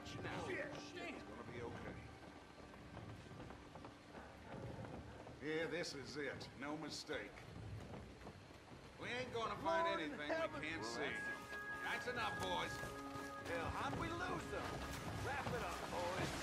got you now. Shit, Shit. It's gonna be okay. Yeah, this is it. No mistake. We ain't gonna find Lord anything heaven. we can't Well, see. That's enough, boys. Hell, how'd we lose them? Wrap it up, boys.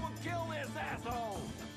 Someone kill this asshole!